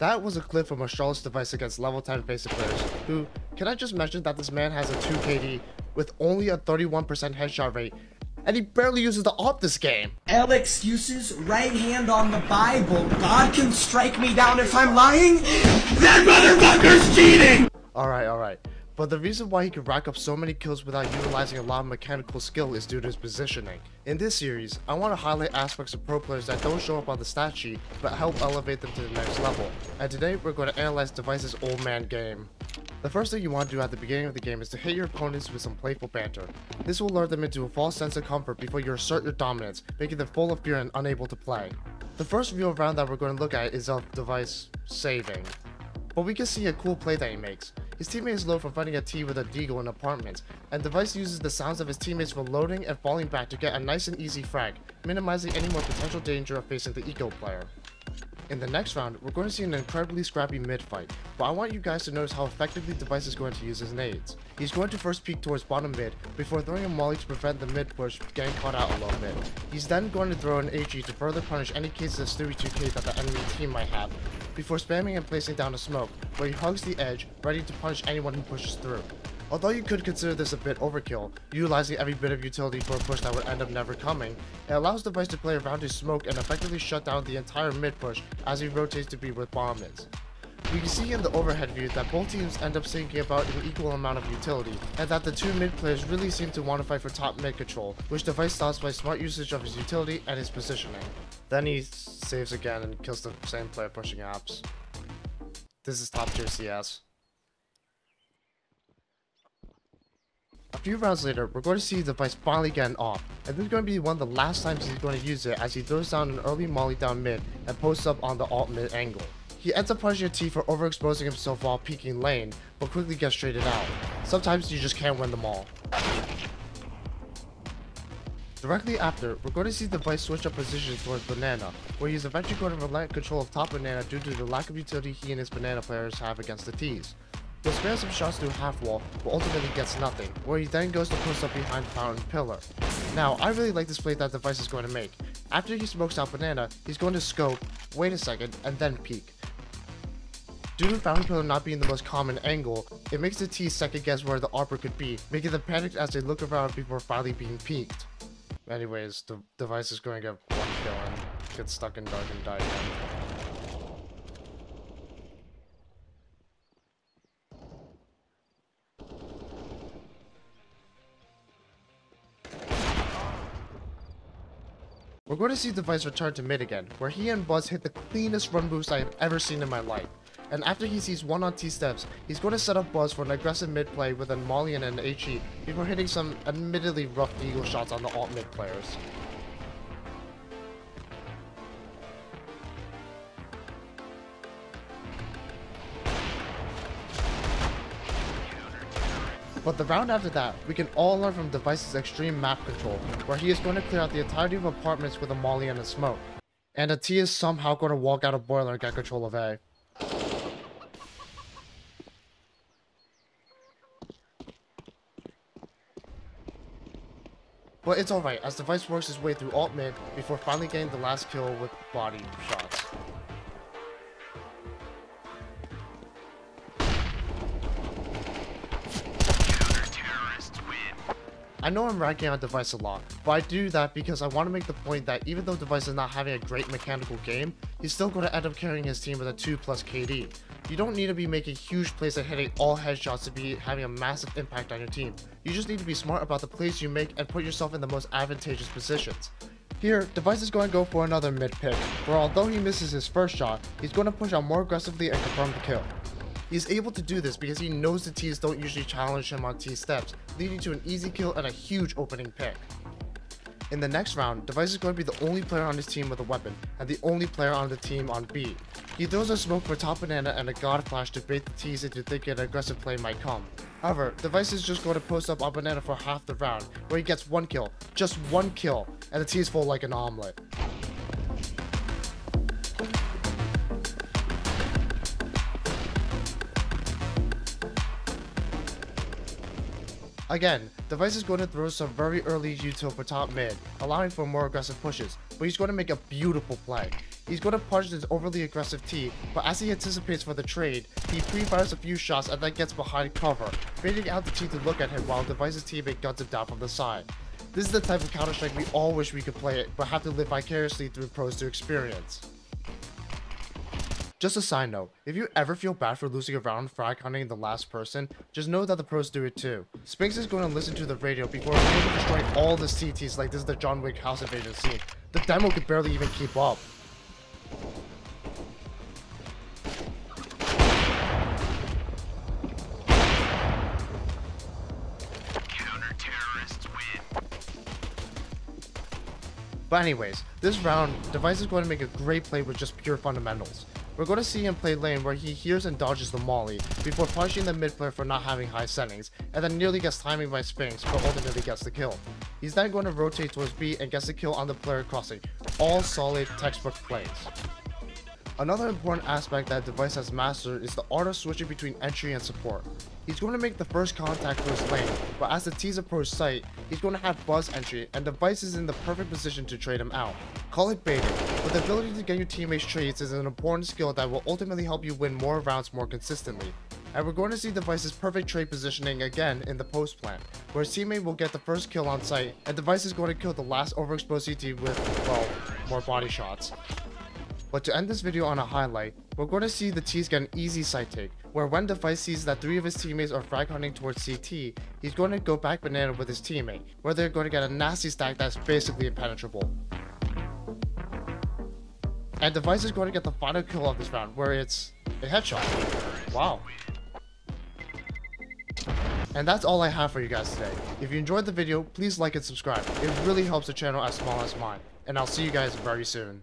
That was a clip from Astralis' device against level 10 FACEIT players, who, can I just mention that this man has a 2 KD with only a 31% headshot rate, and he barely uses the AWP this game. L excuses, right hand on the Bible. God can strike me down if I'm lying. That motherfucker's cheating! Alright, alright. But the reason why he can rack up so many kills without utilizing a lot of mechanical skill is due to his positioning. In this series, I want to highlight aspects of pro players that don't show up on the stat sheet, but help elevate them to the next level. And today, we're going to analyze Device's old man game. The first thing you want to do at the beginning of the game is to hit your opponents with some playful banter. This will lure them into a false sense of comfort before you assert your dominance, making them full of fear and unable to play. The first real round that we're going to look at is of Device saving. But we can see a cool play that he makes. His teammate is low from finding a T with a deagle in apartments, and Device uses the sounds of his teammates for loading and falling back to get a nice and easy frag, minimizing any more potential danger of facing the eco player. In the next round, we're going to see an incredibly scrappy mid fight, but I want you guys to notice how effectively Device is going to use his nades. He's going to first peek towards bottom mid, before throwing a molly to prevent the mid push getting caught out a little bit. He's then going to throw an HE to further punish any cases of Stewie2K that the enemy team might have, before spamming and placing down a smoke, where he hugs the edge, ready to punish anyone who pushes through. Although you could consider this a bit overkill, utilizing every bit of utility for a push that would end up never coming, it allows the Device to play around his smoke and effectively shut down the entire mid push as he rotates to be where bomb is. We can see in the overhead view that both teams end up sinking about an equal amount of utility, and that the two mid players really seem to want to fight for top mid control, which Device stops by smart usage of his utility and his positioning. Then he saves again and kills the same player pushing apps. This is top tier CS. A few rounds later, we're going to see the device finally getting off, and this is going to be one of the last times he's going to use it as he throws down an early molly down mid and posts up on the alt mid angle. He ends up punishing a T for overexposing himself while peeking lane, but quickly gets traded out. Sometimes you just can't win them all. Directly after, we're going to see the Device switch up position towards Banana, where he's eventually going to relent control of top Banana due to the lack of utility he and his Banana players have against the Ts. He'll spare some shots through half wall, but ultimately gets nothing, where he then goes to post up behind Fountain Pillar. Now, I really like this play that Device is going to make. After he smokes out Banana, he's going to scope, wait a second, and then peek. Due to Fountain Pillar not being the most common angle, it makes the T second guess where the AWPer could be, making them panic as they look around before finally being peeked. Anyways, the device is going to get one kill and get stuck in dark and die again. We're going to see Device return to mid again, where he and Buzz hit the cleanest run boost I have ever seen in my life. And after he sees one on T steps, he's going to set up Buzz for an aggressive mid play with a Molly and an HE before hitting some admittedly rough deagle shots on the alt mid players. But the round after that, we can all learn from Device's extreme map control, where he is going to clear out the entirety of apartments with a molly and a smoke. And a T is somehow going to walk out a boiler and get control of A. But it's alright, as Device works his way through alt mid before finally getting the last kill with body shots. I know I'm ragging on Device a lot, but I do that because I want to make the point that even though Device is not having a great mechanical game, he's still going to end up carrying his team with a 2 plus KD. You don't need to be making huge plays and hitting all headshots to be having a massive impact on your team. You just need to be smart about the plays you make and put yourself in the most advantageous positions. Here, Device is going to go for another mid pick, where although he misses his first shot, he's going to push out more aggressively and confirm the kill. He's able to do this because he knows the T's don't usually challenge him on T steps, leading to an easy kill and a huge opening pick. In the next round, Device is going to be the only player on his team with a weapon, and the only player on the team on B. He throws a smoke for top banana and a god flash to bait the T's into thinking an aggressive play might come. However, Device is just going to post up on banana for half the round, where he gets one kill, just one kill, and the T's fall like an omelet. Again, Device is going to throw some very early util for top mid, allowing for more aggressive pushes, but he's going to make a beautiful play. He's going to punch his overly aggressive T, but as he anticipates for the trade, he pre-fires a few shots and then gets behind cover, baiting out the T to look at him while Device's teammate guns him down from the side. This is the type of Counter-Strike we all wish we could play it, but have to live vicariously through pros to experience. Just a side note, if you ever feel bad for losing a round frag hunting the last person, just know that the pros do it too. Spinx is going to listen to the radio before immediately destroying all the CTs like this is the John Wick house invasion scene. The demo could barely even keep up. But anyways, this round, Device is going to make a great play with just pure fundamentals. We're going to see him play lane where he hears and dodges the molly, before punishing the mid player for not having high settings, and then nearly gets timing by Spinx, but ultimately gets the kill. He's then going to rotate towards B and gets the kill on the player crossing. All solid textbook plays. Another important aspect that Device has mastered is the art of switching between entry and support. He's going to make the first contact for his lane, but as the T's approach site, he's going to have Buzz entry and Device is in the perfect position to trade him out. Call it baiting, but the ability to get your teammates trades is an important skill that will ultimately help you win more rounds more consistently. And we're going to see Device's perfect trade positioning again in the post plant, where his teammate will get the first kill on site, and Device is going to kill the last overexposed CT with, well, more body shots. But to end this video on a highlight, we're going to see the T's get an easy side take, where when Device sees that three of his teammates are frag hunting towards CT, he's going to go back banana with his teammate, where they're going to get a nasty stack that's basically impenetrable. And Device is going to get the final kill of this round, where it's a headshot. Wow. And that's all I have for you guys today. If you enjoyed the video, please like and subscribe. It really helps the channel as small as mine. And I'll see you guys very soon.